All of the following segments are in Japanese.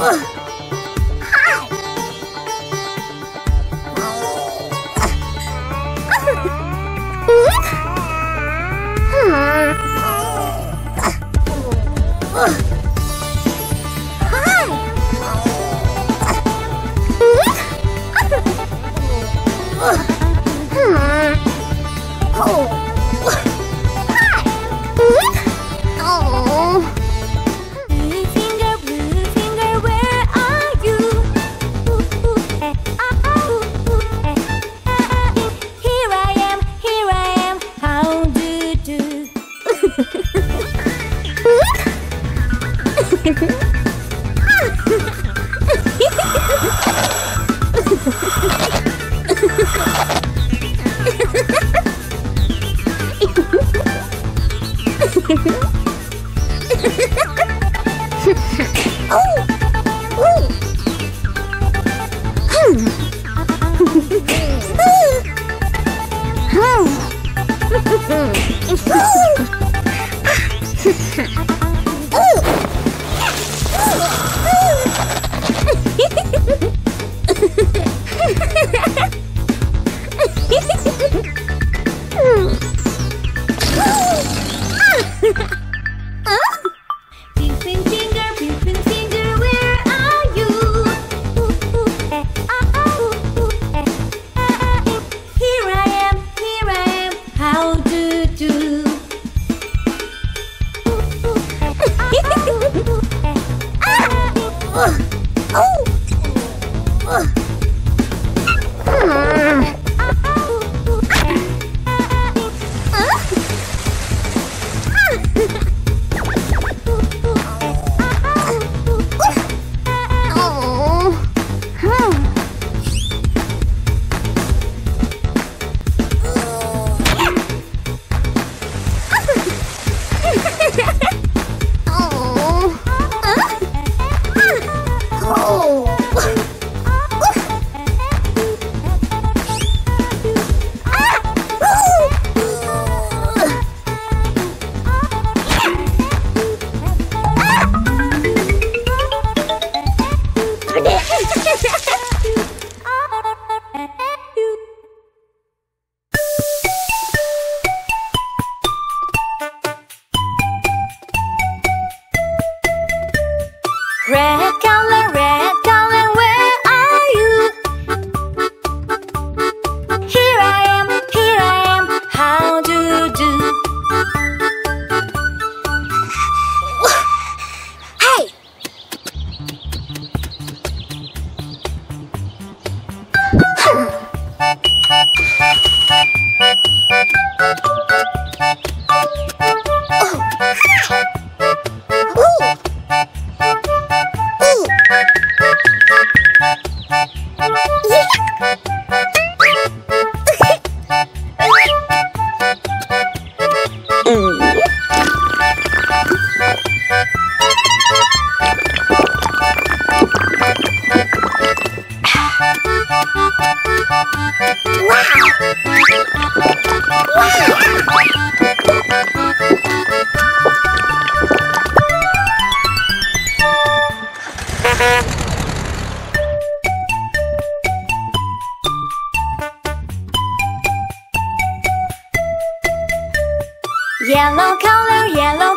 啊 Ha ha ha! Yellow color, yellow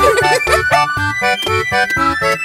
ハハハハ!